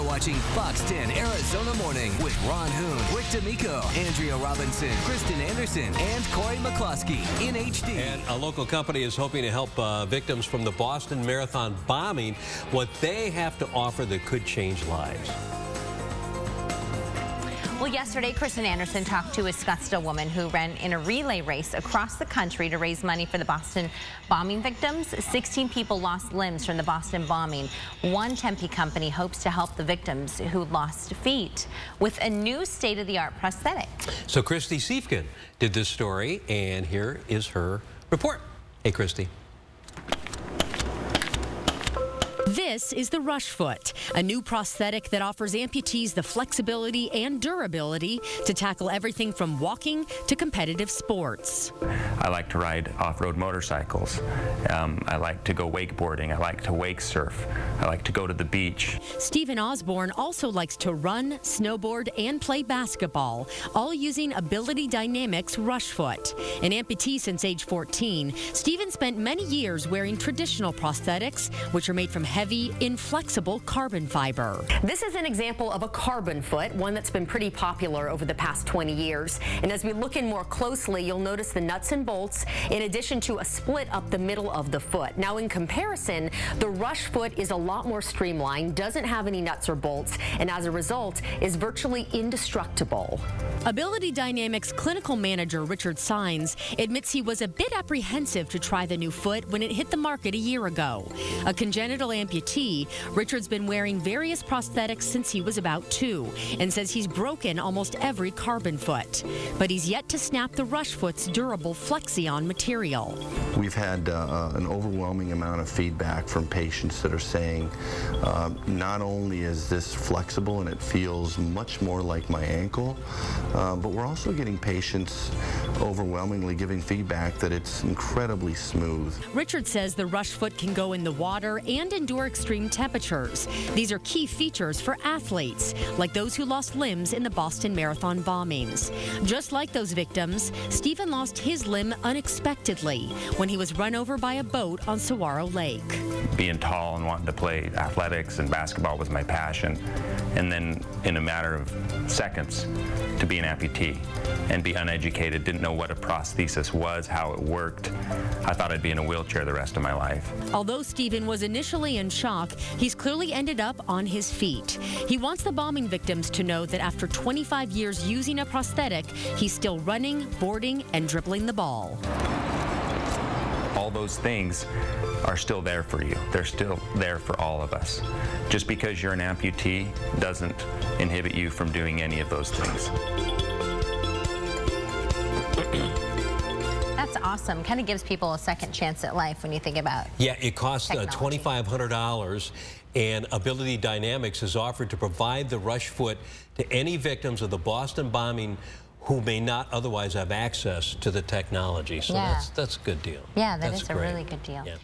You're watching Fox 10 Arizona Morning with Ron Hoon, Rick D'Amico, Andrea Robinson, Kristen Anderson, and Corey McCloskey in HD. And a local company is hoping to help uh, victims from the Boston Marathon bombing. What they have to offer that could change lives. Well, yesterday, Kristen Anderson talked to a Scottsdale woman who ran in a relay race across the country to raise money for the Boston bombing victims. 16 people lost limbs from the Boston bombing. One Tempe company hopes to help the victims who lost feet with a new state-of-the-art prosthetic. So Christy Siefken did this story, and here is her report. Hey, Christy. This is the Rush Foot, a new prosthetic that offers amputees the flexibility and durability to tackle everything from walking to competitive sports. I like to ride off-road motorcycles. Um, I like to go wakeboarding. I like to wake surf. I like to go to the beach. Stephen Osborne also likes to run, snowboard, and play basketball, all using Ability Dynamics Rush Foot. An amputee since age 14, Stephen spent many years wearing traditional prosthetics, which are made from heavy, inflexible carbon fiber. This is an example of a carbon foot, one that's been pretty popular over the past 20 years. And as we look in more closely, you'll notice the nuts and bolts in addition to a split up the middle of the foot. Now, in comparison, the Rush foot is a lot more streamlined, doesn't have any nuts or bolts, and as a result, is virtually indestructible. Ability Dynamics clinical manager Richard Sines admits he was a bit apprehensive to try the new foot when it hit the market a year ago. A congenital amputee, Richard's been wearing various prosthetics since he was about two and says he's broken almost every carbon foot. But he's yet to snap the Rush Foot's durable Flexion material. We've had uh, an overwhelming amount of feedback from patients that are saying uh, not only is this flexible and it feels much more like my ankle, uh, but we're also getting patients overwhelmingly giving feedback that it's incredibly smooth. Richard says the Rush Foot can go in the water and endure extreme temperatures. These are key features for athletes, like those who lost limbs in the Boston Marathon bombings. Just like those victims, Stephen lost his limb unexpectedly when he was run over by a boat on Saguaro Lake. Being tall and wanting to play athletics and basketball was my passion. And then in a matter of seconds, to be an amputee and be uneducated, didn't know what a prosthesis was, how it worked. I thought I'd be in a wheelchair the rest of my life. Although Stephen was initially in shock, he's clearly ended up on his feet. He wants the bombing victims to know that after 25 years using a prosthetic, he's still running, boarding, and dribbling the ball. All those things are still there for you. They're still there for all of us. Just because you're an amputee doesn't inhibit you from doing any of those things. That's awesome. Kind of gives people a second chance at life when you think about Yeah, it costs uh, $2,500, and Ability Dynamics is offered to provide the Rush Foot to any victims of the Boston bombing who may not otherwise have access to the technology. So Yeah. that's, that's a good deal. Yeah, that That's is a really good deal. Yeah.